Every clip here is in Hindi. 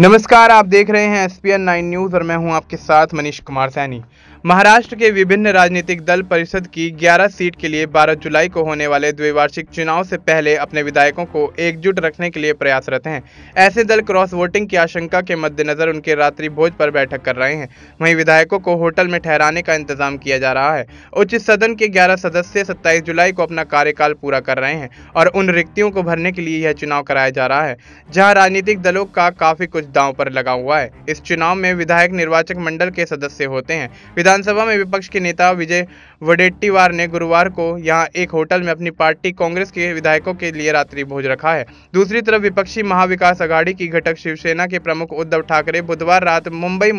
नमस्कार, आप देख रहे हैं S P N nine news और मैं हूँ आपके साथ मनीष कुमार सैनी। महाराष्ट्र के विभिन्न राजनीतिक दल परिषद की 11 सीट के लिए 12 जुलाई को होने वाले द्विवार्षिक चुनाव से पहले अपने विधायकों को एकजुट रखने के लिए प्रयासरत हैं। ऐसे दल क्रॉस वोटिंग की आशंका के मद्देनजर उनके रात्रि भोज पर बैठक कर रहे हैं। वहीं विधायकों को होटल में ठहराने का इंतज़ाम किया जा रहा है। उच्च सदन के ग्यारह सदस्य सत्ताईस जुलाई को अपना कार्यकाल पूरा कर रहे हैं और उन रिक्तियों को भरने के लिए यह चुनाव कराया जा रहा है, जहाँ राजनीतिक दलों का काफ़ी कुछ दांव पर लगा हुआ है। इस चुनाव में विधायक निर्वाचक मंडल के सदस्य होते हैं। विधानसभा में विपक्ष के नेता विजय वडेट्टीवार ने गुरुवार को यहाँ एक होटल में अपनी पार्टी कांग्रेस के विधायकों के लिए रात्रि भोज रखा है। दूसरी तरफ़ विपक्षी महाविकास अघाड़ी की घटक शिवसेना के प्रमुख उद्धव ठाकरे बुधवार रात मुंबई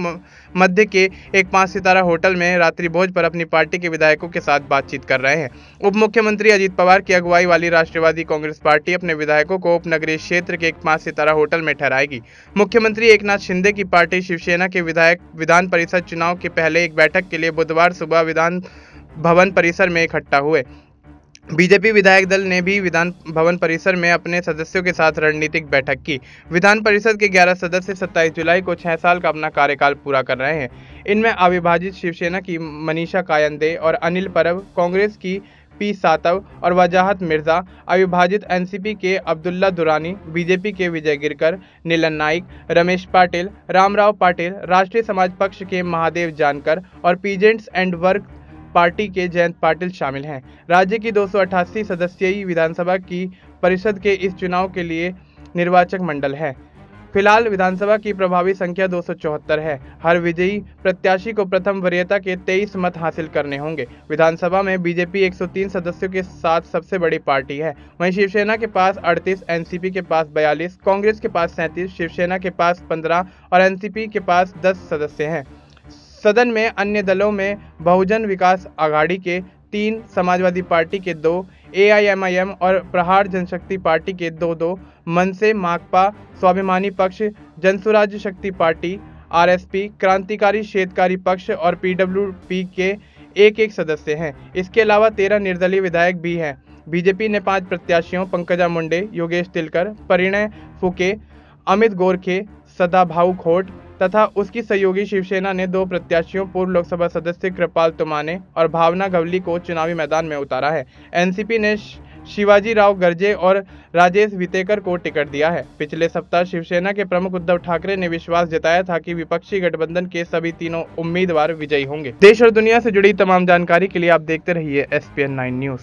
मध्य के एक पाँच सितारा होटल में रात्रि भोज पर अपनी पार्टी के विधायकों के साथ बातचीत कर रहे हैं। उप मुख्यमंत्री अजित पवार की अगुवाई वाली राष्ट्रवादी कांग्रेस पार्टी अपने विधायकों को उपनगरीय क्षेत्र के एक पाँच सितारा होटल में ठहराएगी। मुख्यमंत्री एक शिंदे की पार्टी शिवसेना के विधायक विधान परिषद चुनाव के पहले एक बैठक के लिए बुधवार सुबह विधान भवन परिसर में इकट्ठा हुए। बीजेपी विधायक दल ने भी विधान भवन परिसर में अपने सदस्यों के साथ रणनीतिक बैठक की। विधान परिषद के 11 सदस्य 27 जुलाई को छह साल का अपना कार्यकाल पूरा कर रहे हैं। इनमें अविभाजित शिवसेना की मनीषा कायंदे और अनिल परब, कांग्रेस की पी सातव और वजाहत मिर्ज़ा, अविभाजित एनसीपी के अब्दुल्ला दुरानी, बीजेपी के विजय गिरकर, नीलन नाइक, रमेश पाटिल, रामराव पाटिल, राष्ट्रीय समाज पक्ष के महादेव जानकर और पीजेंट्स एंड वर्क पार्टी के जयंत पाटिल शामिल हैं। राज्य की दो सदस्यीय विधानसभा की परिषद के इस चुनाव के लिए निर्वाचक मंडल है। फ़िलहाल विधानसभा की प्रभावी संख्या दो सौ चौहत्तर है। हर विजयी प्रत्याशी को प्रथम वरीयता के 23 मत हासिल करने होंगे। विधानसभा में बीजेपी 103 सदस्यों के साथ सबसे बड़ी पार्टी है। वहीं शिवसेना के पास 38, एनसीपी के पास 42, कांग्रेस के पास 37, शिवसेना के पास 15 और एनसीपी के पास 10 सदस्य हैं। सदन में अन्य दलों में बहुजन विकास आघाड़ी के तीन समाजवादी पार्टी के दो एआईएमआईएम और प्रहार जनशक्ति पार्टी के दो दो मनसे, माकपा, स्वाभिमानी पक्ष, जनसुराज्य शक्ति पार्टी आरएसपी क्रांतिकारी शेतकारी पक्ष और पीडब्ल्यूपी के एक एक सदस्य हैं। इसके अलावा तेरह निर्दलीय विधायक भी हैं। बीजेपी ने पाँच प्रत्याशियों, पंकजा मुंडे, योगेश तिलकर, परिणय फुके, अमित गोरखे, सदाभाऊ खोट तथा उसकी सहयोगी शिवसेना ने दो प्रत्याशियों, पूर्व लोकसभा सदस्य कृपाल तुमाने और भावना गवली को चुनावी मैदान में उतारा है। एनसीपी ने शिवाजी राव गर्जे और राजेश वितेकर को टिकट दिया है। पिछले सप्ताह शिवसेना के प्रमुख उद्धव ठाकरे ने विश्वास जताया था कि विपक्षी गठबंधन के सभी तीनों उम्मीदवार विजयी होंगे। देश और दुनिया से जुड़ी तमाम जानकारी के लिए आप देखते रहिए एस पी न्यूज़।